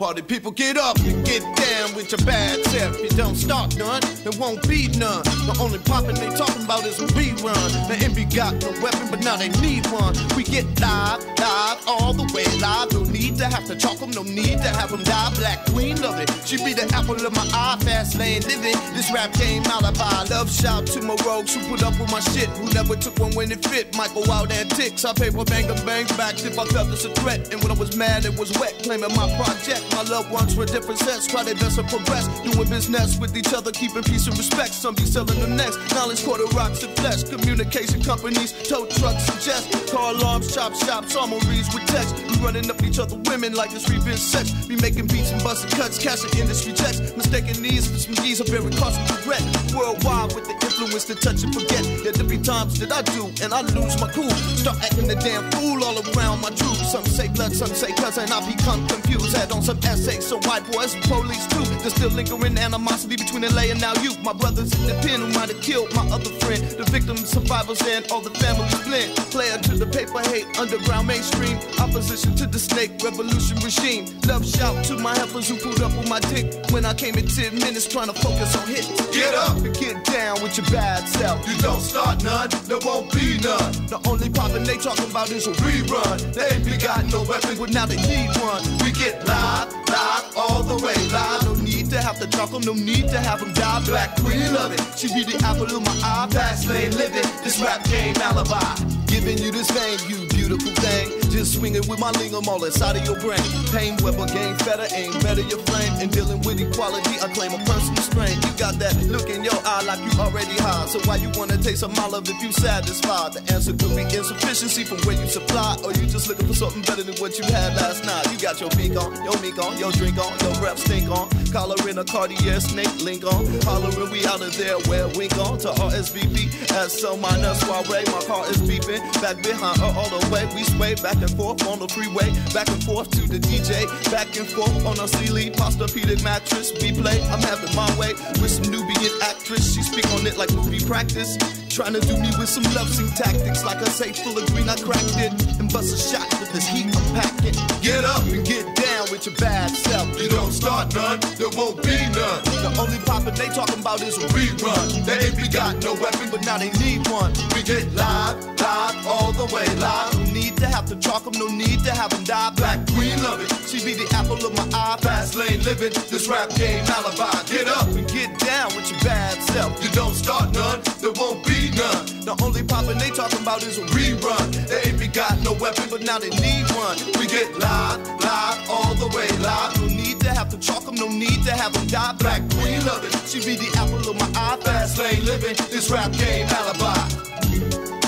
Party people get up and get down with your bad self. You don't start none, there won't be none. The only poppin' they talking about is a rerun. The envy got no weapon, but now they need one. We get live, live, all the way live. No need to have to chalk them, no need to have them die. Black Queen love it. She be the apple of my eye, fast lane living. This rap game alibi. Love shout to my rogues who put up with my shit, who never took one when it fit. Michael Wild antics. I paper banger bang back if I felt this a threat. And when I was mad, it was wet, claiming my project. My loved ones were different sets, try their best to progress. Doing business with each other, keeping peace and respect. Some be selling the next. Knowledge quarter rocks and flesh. Communication companies, tow trucks and jets. Car alarms, chop shops, armories with text. We running up each other women like it's revenge sex. Be making beats and busting cuts, cashing industry checks. Mistaking these for some G's, a very costly regret. Worldwide with the influence to touch and forget. There be times that I do, and I lose my cool. Start acting a damn fool all around my troops. Some say blood, some say cousin. I become confused. Had on some essays, so white boys and police too. There's still lingering animosity between LA and now you. My brothers in the pen who might have killed my other friend. The victims, survivors, and all the families blend. Player to the paper hate, underground mainstream. Opposition to the snake revolution regime. Love shout to my helpers who pulled up with my dick. When I came in 10 minutes trying to focus on hits. Get up and get down with your bad self. You don't start none, there won't be none. The only poppin' they talking about is a rerun. They got no weapon, but now they need one. We get live, live, all the way live. No need to have to talk 'em, no need to have 'em die. Black Queen love it. She be the apple of my eye. Fast lane living, this rap game alibi. Giving you this vein, you beautiful thing. Just swinging with my lingam all inside of your brain. Pain, weapon, game, better aim, better your flame. And dealing with equality, I claim a personal strain. You got that look in your eye like you already high. So why you wanna taste my love if you satisfied? The answer could be insufficiency from where you supply, or you just looking for something better than what you had last night. Got your meek on, your meek on, your drink on, your rep stink on. Collar in a Cartier snake link on. Hollering we out of there where we on to RSVP. As so minus soiree, my car is beeping. Back behind her all the way. We sway back and forth on the freeway. Back and forth to the DJ. Back and forth on a Sealy Posturepedic mattress. We play, I'm having my way with some Nubian actress. She speak on it like movie practice. Trying to do me with some love scene tactics. Like a safe full of green, I cracked it. And bust a shot with this heat I'm packing. Get up and get down with your bad self. You don't start none, there won't be none. The only poppin' they talking about is a rerun. They ain't we got no weapon, but now they need one. We get live, live, all the way live. To have to chalk 'em, no need to have 'em die. Black Queen love it. She be the apple of my eye. Fast lane living, this rap game alibi. Get up and get down with your bad self. You don't start none, there won't be none. The only poppin' they talking about is a rerun. They ain't we got no weapon, but now they need one. We get live, live, all the way live. No need to have to chalk 'em, no need to have 'em die. Black Queen love it. She be the apple of my eye. Fast lane living, this rap game alibi.